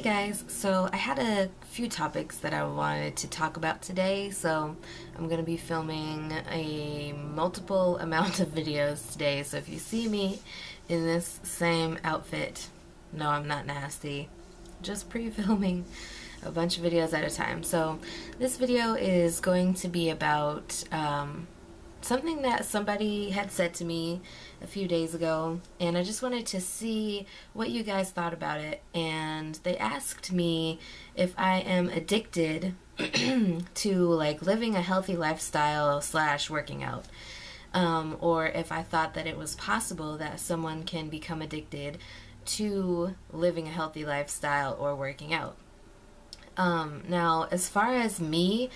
guys, so I had a few topics that I wanted to talk about today, so I'm going to be filming a multiple amount of videos today, so if you see me in this same outfit, no I'm not nasty, just pre-filming a bunch of videos at a time. So this video is going to be about um, something that somebody had said to me a few days ago and I just wanted to see what you guys thought about it and they asked me if I am addicted to like living a healthy lifestyle slash working out um, or if I thought that it was possible that someone can become addicted to living a healthy lifestyle or working out. Um, now as far as me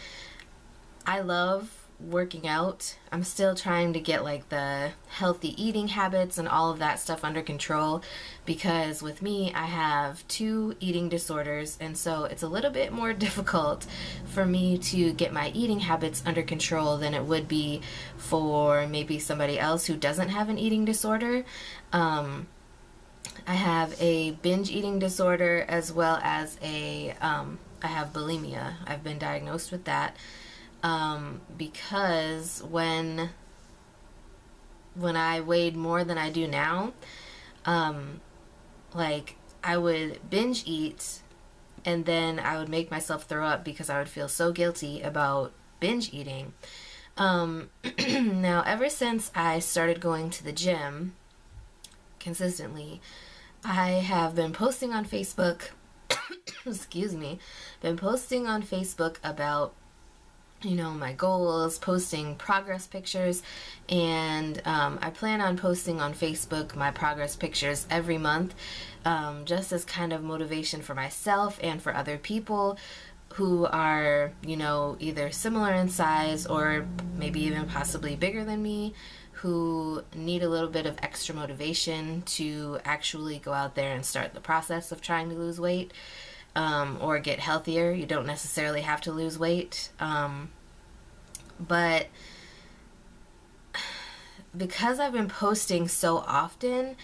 I love working out. I'm still trying to get like the healthy eating habits and all of that stuff under control because with me I have two eating disorders and so it's a little bit more difficult for me to get my eating habits under control than it would be for maybe somebody else who doesn't have an eating disorder. Um, I have a binge eating disorder as well as a um, I have bulimia. I've been diagnosed with that um, because when when I weighed more than I do now, um, like I would binge eat and then I would make myself throw up because I would feel so guilty about binge eating. Um, now, ever since I started going to the gym consistently, I have been posting on Facebook, excuse me, been posting on Facebook about you know my goals posting progress pictures and um, i plan on posting on facebook my progress pictures every month um, just as kind of motivation for myself and for other people who are you know either similar in size or maybe even possibly bigger than me who need a little bit of extra motivation to actually go out there and start the process of trying to lose weight um, or get healthier. You don't necessarily have to lose weight. Um, but because I've been posting so often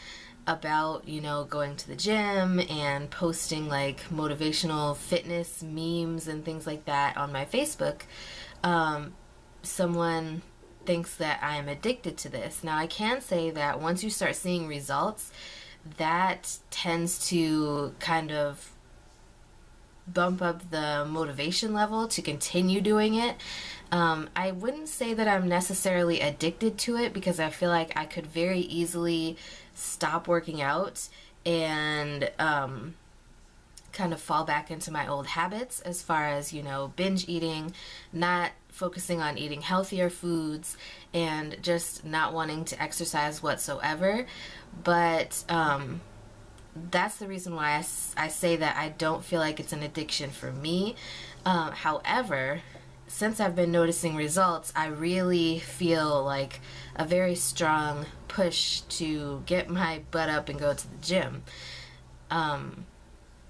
about, you know, going to the gym and posting like motivational fitness memes and things like that on my Facebook, um, someone thinks that I am addicted to this. Now, I can say that once you start seeing results, that tends to kind of bump up the motivation level to continue doing it. Um, I wouldn't say that I'm necessarily addicted to it because I feel like I could very easily stop working out and um, kind of fall back into my old habits as far as, you know, binge eating, not focusing on eating healthier foods, and just not wanting to exercise whatsoever. But, um, that's the reason why I, I say that I don't feel like it's an addiction for me. Um, however, since I've been noticing results, I really feel like a very strong push to get my butt up and go to the gym. Um,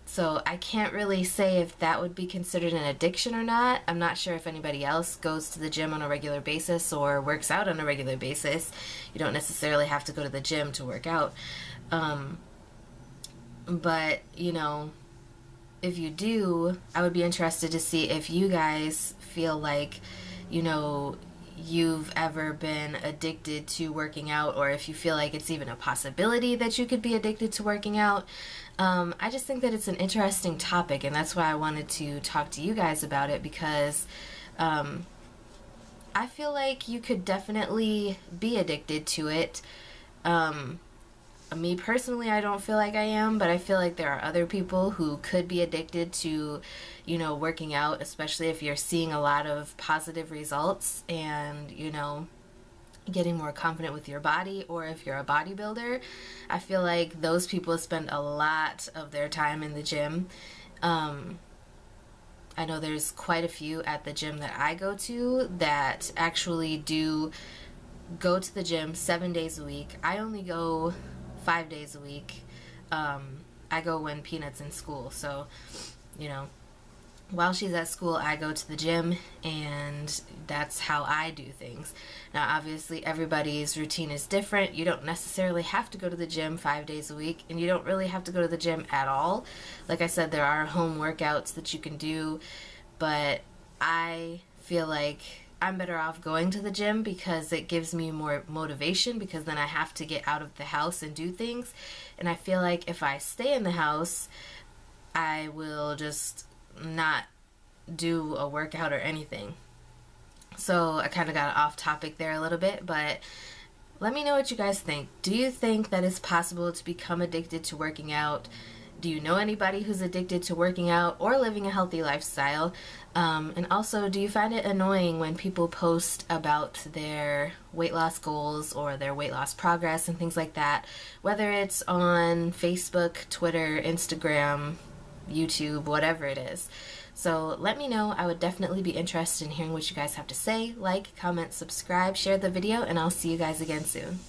so I can't really say if that would be considered an addiction or not. I'm not sure if anybody else goes to the gym on a regular basis or works out on a regular basis. You don't necessarily have to go to the gym to work out. Um, but, you know, if you do, I would be interested to see if you guys feel like, you know, you've ever been addicted to working out or if you feel like it's even a possibility that you could be addicted to working out. Um, I just think that it's an interesting topic and that's why I wanted to talk to you guys about it because um, I feel like you could definitely be addicted to it. Um, me personally, I don't feel like I am, but I feel like there are other people who could be addicted to, you know, working out, especially if you're seeing a lot of positive results and, you know, getting more confident with your body or if you're a bodybuilder. I feel like those people spend a lot of their time in the gym. Um, I know there's quite a few at the gym that I go to that actually do go to the gym seven days a week. I only go five days a week. Um, I go when Peanut's in school, so you know while she's at school, I go to the gym, and that's how I do things. Now, obviously, everybody's routine is different. You don't necessarily have to go to the gym five days a week, and you don't really have to go to the gym at all. Like I said, there are home workouts that you can do, but I feel like I'm better off going to the gym because it gives me more motivation because then I have to get out of the house and do things. And I feel like if I stay in the house, I will just not do a workout or anything. So I kind of got off topic there a little bit, but let me know what you guys think. Do you think that it's possible to become addicted to working out? Do you know anybody who's addicted to working out or living a healthy lifestyle? Um, and also, do you find it annoying when people post about their weight loss goals or their weight loss progress and things like that? Whether it's on Facebook, Twitter, Instagram, YouTube, whatever it is. So let me know. I would definitely be interested in hearing what you guys have to say. Like, comment, subscribe, share the video, and I'll see you guys again soon.